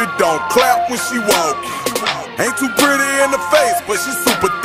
it don't clap when she walk. Ain't too pretty in the face, but she super